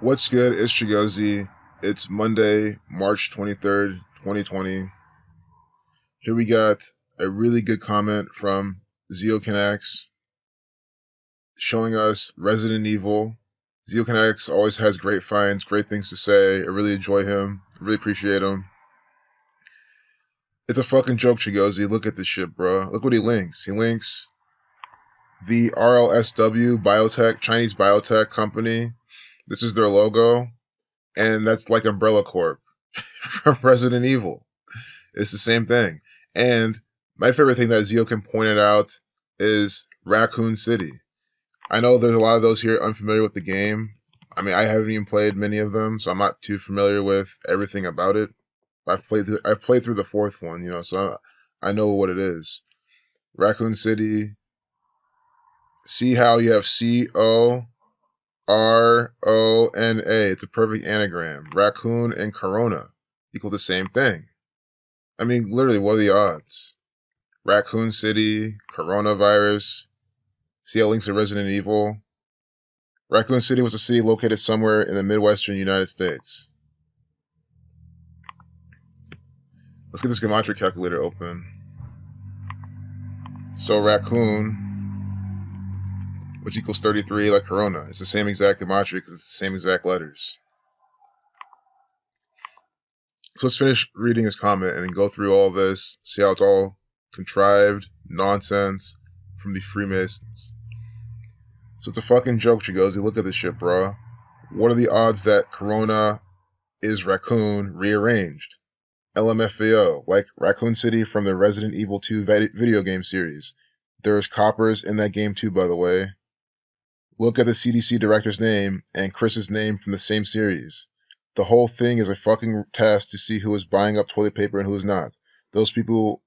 What's good? It's Chigozie. It's Monday, March 23rd, 2020. Here we got a really good comment from ZeokenX showing us Resident Evil. ZeokenX always has great finds, great things to say. I really enjoy him. I really appreciate him. It's a fucking joke, Chigozie. Look at this shit, bro. Look what he links. He links the RLSW biotech, Chinese biotech company. This is their logo. And that's like Umbrella Corp from Resident Evil. It's the same thing. And my favorite thing that Zeoken pointed out is Raccoon City. I know there's a lot of those here unfamiliar with the game. I mean, I haven't even played many of them, so I'm not too familiar with everything about it. I've played through, I've played through the fourth one, you know, so I, I know what it is. Raccoon City. See how you have C O R O N A. It's a perfect anagram. Raccoon and Corona equal the same thing. I mean, literally, what are the odds? Raccoon City, coronavirus. See how links to Resident Evil. Raccoon City was a city located somewhere in the Midwestern United States. Let's get this gematria calculator open. So raccoon, which equals 33 like corona. It's the same exact gematria because it's the same exact letters. So let's finish reading his comment and then go through all this, see how it's all contrived nonsense from the Freemasons. So it's a fucking joke, Chigozie. Look at this shit, bro. What are the odds that Corona is Raccoon rearranged? LMFAO, like Raccoon City from the Resident Evil 2 video game series. There's coppers in that game too, by the way. Look at the CDC director's name and Chris's name from the same series. The whole thing is a fucking test to see who is buying up toilet paper and who is not. Those people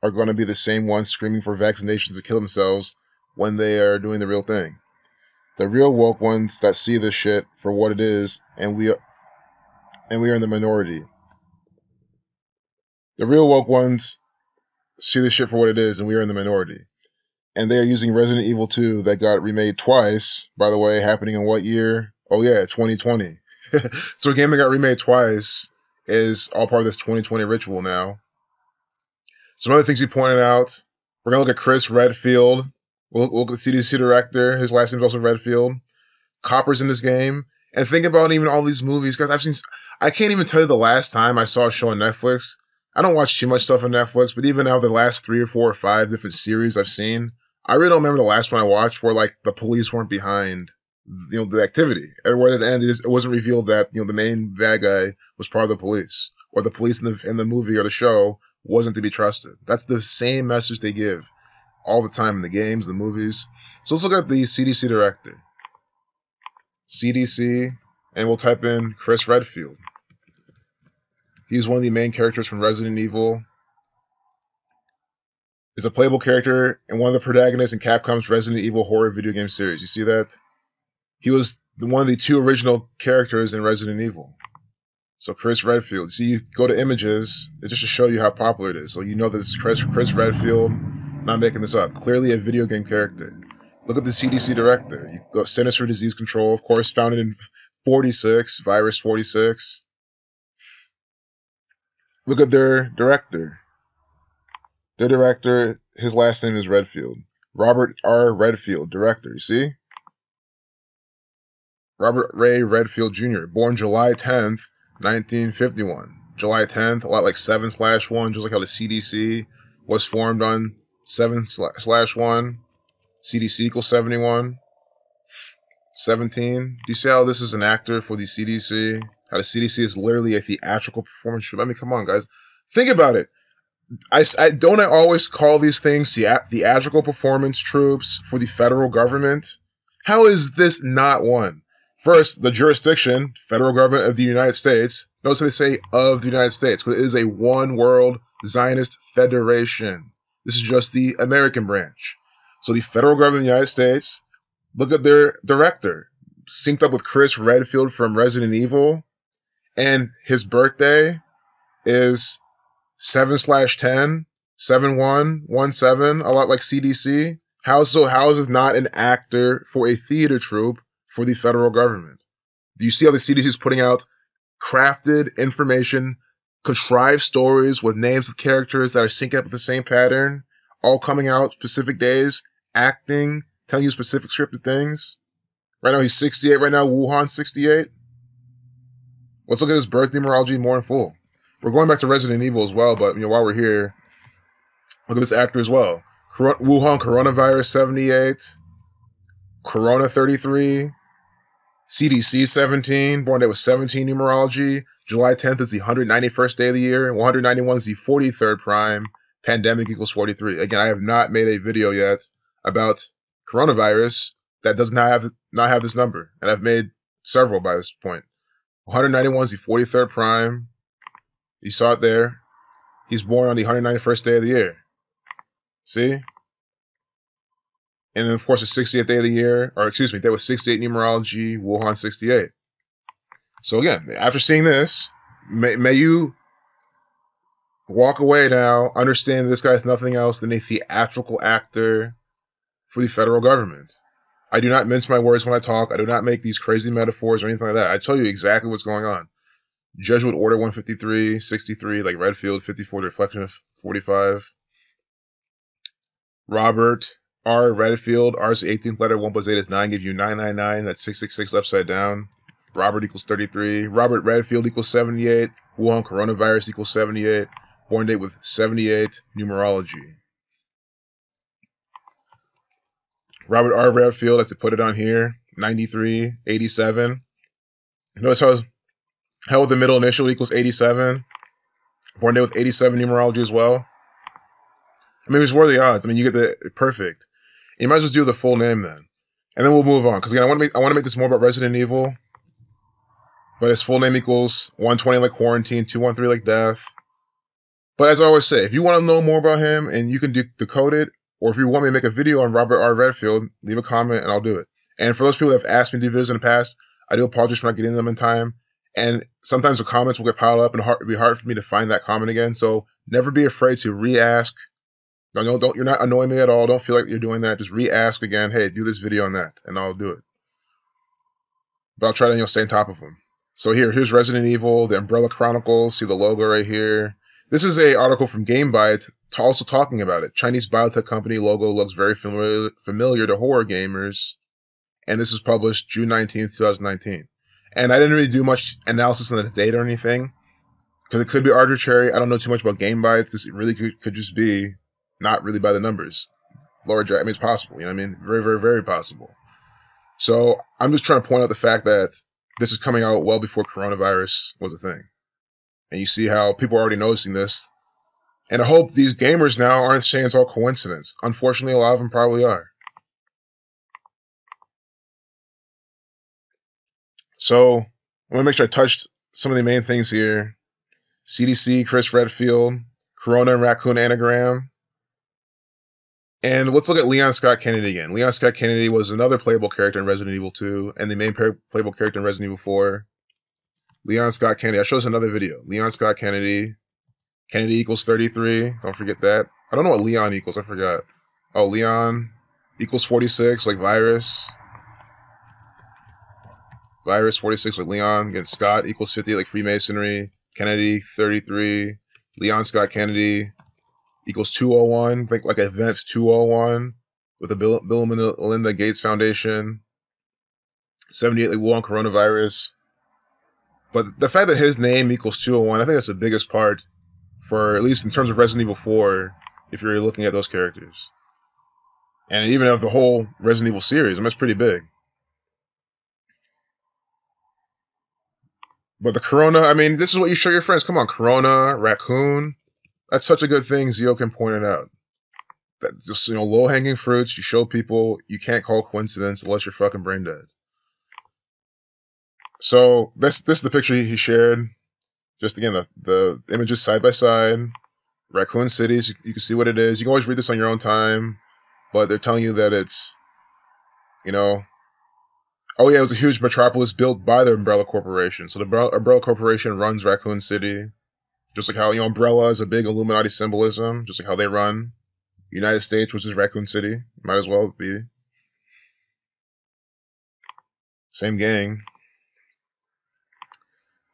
are going to be the same ones screaming for vaccinations to kill themselves when they are doing the real thing. The real woke ones that see this shit for what it is, and we are, and we are in the minority. The real woke ones see this shit for what it is, and we are in the minority. And they are using Resident Evil 2 that got remade twice, by the way, happening in what year? Oh yeah, 2020. so a game that got remade twice is all part of this 2020 ritual now. Some other things he pointed out. We're gonna look at Chris Redfield. We'll, look at the CDC director. His last name is also Redfield. Copper's in this game. And think about even all these movies, guys. I've seen. I can't even tell you the last time I saw a show on Netflix I don't watch too much stuff on Netflix, but even now the last three or four or five different series I've seen, I really don't remember the last one I watched where like the police weren't behind you know the activity. Where at the end it wasn't revealed that you know the main bad guy was part of the police, or the police in the in the movie or the show wasn't to be trusted. That's the same message they give all the time in the games, the movies. So let's look at the CDC director. CDC, and we'll type in Chris Redfield. He's one of the main characters from Resident Evil. Is a playable character and one of the protagonists in Capcom's Resident Evil horror video game series. You see that? He was one of the two original characters in Resident Evil. So Chris Redfield. See, you go to images, it's just to show you how popular it is. So you know this is Chris, Chris Redfield. not making this up. Clearly a video game character. Look at the CDC director. You go for Disease Control, of course, founded in 46, Virus 46. Look at their director. Their director, his last name is Redfield. Robert R. Redfield, director. You see? Robert Ray Redfield Jr., born July 10th, 1951. July 10th, a lot like 7 slash 1, just like how the CDC was formed on 7 slash 1. CDC equals 71. 17. Do you see how this is an actor for the CDC? How the CDC is literally a theatrical performance I mean, come on, guys. Think about it. I, I don't I always call these things the theatrical performance troops for the federal government. How is this not one? First, the jurisdiction, federal government of the United States. Notice they say of the United States because it is a one world Zionist federation. This is just the American branch. So the federal government of the United States. Look at their director, synced up with Chris Redfield from Resident Evil and his birthday is 7 slash 10, 7 1, 1 7, a lot like CDC. How so? How is not an actor for a theater troupe for the federal government? Do you see how the CDC is putting out crafted information, contrived stories with names of characters that are syncing up with the same pattern, all coming out specific days, acting, telling you specific scripted things? Right now he's 68. Right now Wuhan 68. Let's look at his birth numerology more in full. We're going back to Resident Evil as well, but you know while we're here, look at this actor as well. Wuhan coronavirus 78, Corona 33, CDC 17, born day with 17 numerology. July 10th is the 191st day of the year. 191 is the 43rd prime. Pandemic equals 43. Again, I have not made a video yet about coronavirus that does not have not have this number, and I've made several by this point. 191 is the 43rd prime. You saw it there. He's born on the 191st day of the year. See? And then, of course, the 60th day of the year, or excuse me, there was 68 numerology, Wuhan 68. So again, after seeing this, may, may you walk away now, understand this guy is nothing else than a theatrical actor for the federal government. I do not mince my words when I talk. I do not make these crazy metaphors or anything like that. I tell you exactly what's going on. Jesuit Order 153, 63, like Redfield, 54, the reflection of 45. Robert R. Redfield, R's the 18th letter, 1 plus 8 is 9, give you 999. That's 666 upside down. Robert equals 33. Robert Redfield equals 78. Wuhan coronavirus equals 78. Born date with 78 numerology. Robert R. Redfield, as they put it on here, 93, 87. Notice how Hell with the middle initial equals 87. Born day with 87 numerology as well. I mean, it's worth the odds. I mean, you get the perfect. You might as well do the full name then, and then we'll move on. Because again, I want to make I want to make this more about Resident Evil. But his full name equals 120 like quarantine, 213 like death. But as I always say, if you want to know more about him and you can de- decode it, or if you want me to make a video on Robert R. Redfield, leave a comment and I'll do it. And for those people that have asked me to do videos in the past, I do apologize for not getting them in time. And sometimes the comments will get piled up and it'll be hard for me to find that comment again. So never be afraid to re-ask. No, don't, you're not annoying me at all. Don't feel like you're doing that. Just re-ask again. Hey, do this video on that, and I'll do it. But I'll try to you know stay on top of them. So here, here's Resident Evil, the Umbrella Chronicles. See the logo right here. This is a article from GameByte also talking about it. Chinese biotech company logo looks very familiar, familiar to horror gamers, and this is published June 19th, 2019. And I didn't really do much analysis on the data or anything because it could be arbitrary. I don't know too much about game GameBytes. This really could, could just be not really by the numbers. Lower I mean, it's possible. You know what I mean? Very, very, very possible. So I'm just trying to point out the fact that this is coming out well before coronavirus was a thing. And you see how people are already noticing this. And I hope these gamers now aren't saying it's all coincidence. Unfortunately, a lot of them probably are. So I'm gonna make sure I touched some of the main things here. CDC, Chris Redfield, Corona and Raccoon Anagram. And let's look at Leon Scott Kennedy again. Leon Scott Kennedy was another playable character in Resident Evil 2 and the main playable character in Resident Evil 4. Leon Scott Kennedy. I showed us another video. Leon Scott Kennedy. Kennedy equals 33. Don't forget that. I don't know what Leon equals. I forgot. Oh, Leon equals 46, like Virus. Virus 46 with Leon against Scott equals 50 like Freemasonry. Kennedy 33. Leon Scott Kennedy equals 201. Think like event 201 with the Bill, Bill and Melinda Gates Foundation. 78 like Wuhan coronavirus. But the fact that his name equals 201, I think that's the biggest part for at least in terms of Resident Evil 4, if you're looking at those characters. And even of the whole Resident Evil series, I mean, that's pretty big. But the Corona, I mean, this is what you show your friends. Come on, Corona, Raccoon. That's such a good thing Zeoken pointed out. That's just, you know, low hanging fruits. You show people you can't call coincidence unless you're fucking brain dead. So this this is the picture he shared. Just again, the, the images side by side. Raccoon Cities, you, you can see what it is. You can always read this on your own time, but they're telling you that it's, you know, Oh yeah, it was a huge metropolis built by the Umbrella Corporation. So the Umbrella Corporation runs Raccoon City, just like how you know Umbrella is a big Illuminati symbolism, just like how they run United States, which is Raccoon City. Might as well be same gang.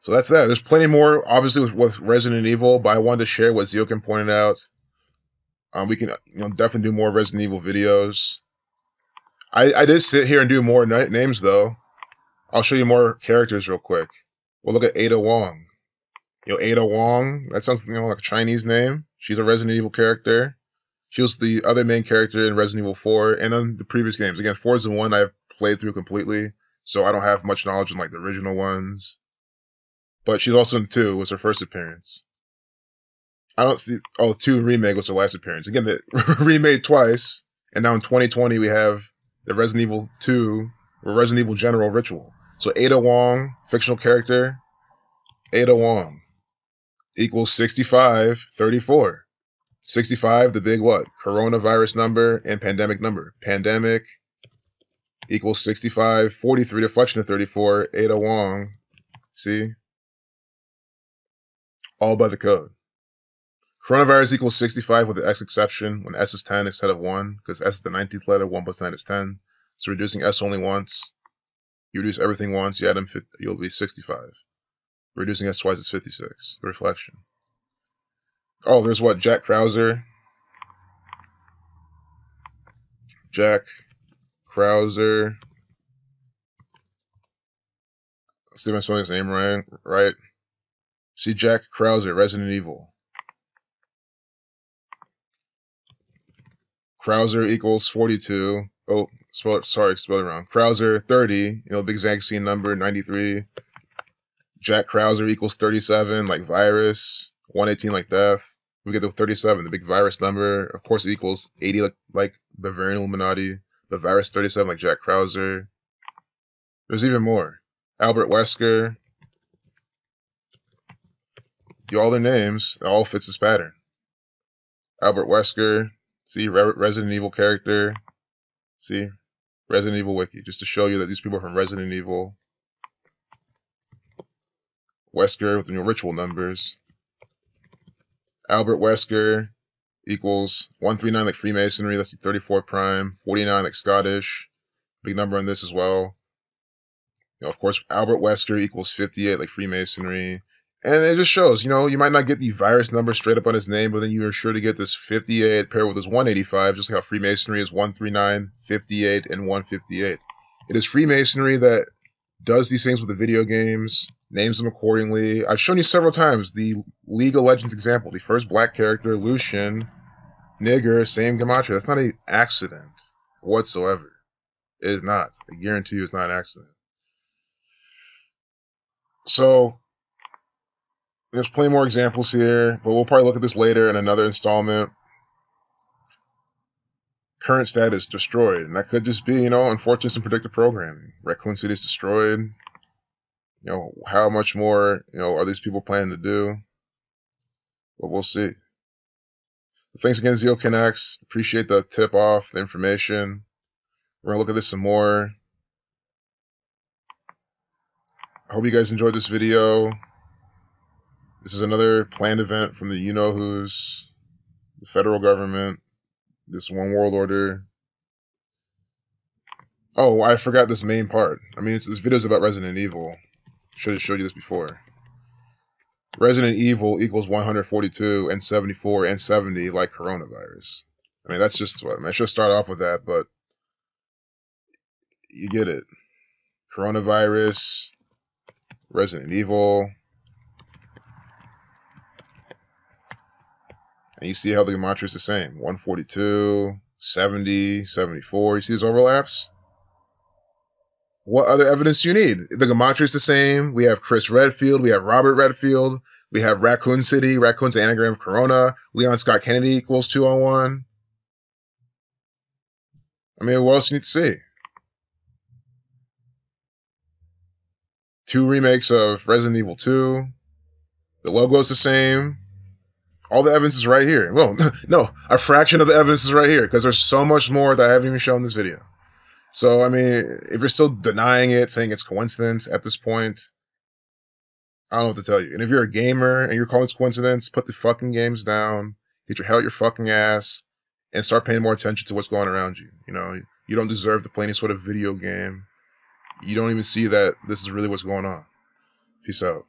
So that's that. There's plenty more, obviously, with, with Resident Evil, but I wanted to share what Zeoken pointed out. Um, we can you know, definitely do more Resident Evil videos. I, I did sit here and do more na- names, though. I'll show you more characters real quick. We'll look at Ada Wong. You know, Ada Wong, that sounds you know, like a Chinese name. She's a Resident Evil character. She was the other main character in Resident Evil 4 and on the previous games. Again, 4 is the one I've played through completely, so I don't have much knowledge in like the original ones. But she's also in 2, was her first appearance. I don't see. Oh, 2 remake was her last appearance. Again, it remade twice, and now in 2020 we have the Resident Evil 2 or Resident Evil General Ritual. So Ada Wong, fictional character, Ada Wong equals 65, 34. 65, the big what? Coronavirus number and pandemic number. Pandemic equals 65, 43, deflection of 34, Ada Wong. See? All by the code. Coronavirus equals 65 with the X exception when S is 10 instead of 1, because S is the 19th letter, 1 plus 9 is 10. So reducing S only once. You reduce everything once, you add them, you'll be 65. Reducing S twice is 56. The reflection. Oh, there's what? Jack Krauser. Jack Krauser. Let's see if I'm spelling his name right. Right. See Jack Krauser, Resident Evil. Krauser equals 42. Oh, spell, sorry, spelled it wrong. Krauser 30, you know, big vaccine number 93. Jack Krauser equals 37, like virus. 118 like death. We get the 37, the big virus number. Of course, it equals 80 like, like Bavarian Illuminati. The virus 37 like Jack Krauser. There's even more. Albert Wesker. You all their names, all fits this pattern. Albert Wesker. See, Re- Resident Evil character. See, Resident Evil Wiki, just to show you that these people are from Resident Evil. Wesker with the new ritual numbers. Albert Wesker equals 139 like Freemasonry, that's the 34 prime, 49 like Scottish, big number on this as well. You know, of course, Albert Wesker equals 58 like Freemasonry. And it just shows, you know, you might not get the virus number straight up on his name, but then you are sure to get this 58 paired with this 185, just like how Freemasonry is 139, 58, and 158. It is Freemasonry that does these things with the video games, names them accordingly. I've shown you several times the League of Legends example. The first black character, Lucian, nigger, same gematria. That's not an accident whatsoever. It is not. I guarantee you it's not an accident. So, there's plenty more examples here, but we'll probably look at this later in another installment. Current status destroyed. And that could just be, you know, unfortunate and predictive programming. Raccoon City is destroyed you know, how much more, you know, are these people planning to do? But we'll see. thanks again, ZeokenX. Appreciate the tip off, the information. We're gonna look at this some more. I hope you guys enjoyed this video. This is another planned event from the you know who's, the federal government, this one world order. Oh, I forgot this main part. I mean, this video's about Resident Evil. Should have showed you this before. Resident Evil equals 142 and 74 and 70 like coronavirus. I mean, that's just what I, mean, I should start off with that, but you get it. Coronavirus, Resident Evil. And you see how the gematria is the same 142, 70, 74. You see these overlaps? what other evidence do you need? The gematria is the same. We have Chris Redfield. We have Robert Redfield. We have Raccoon City. Raccoon's anagram of Corona. Leon Scott Kennedy equals 201. I mean, what else you need to see? Two remakes of Resident Evil 2. The logo's the same. All the evidence is right here. Well, no, a fraction of the evidence is right here because there's so much more that I haven't even shown in this video. So, I mean, if you're still denying it, saying it's coincidence at this point, I don't know what to tell you. And if you're a gamer and you're calling this coincidence, put the fucking games down, get your hell your fucking ass, and start paying more attention to what's going around you. You know, you don't deserve to play any sort of video game. You don't even see that this is really what's going on. Peace out.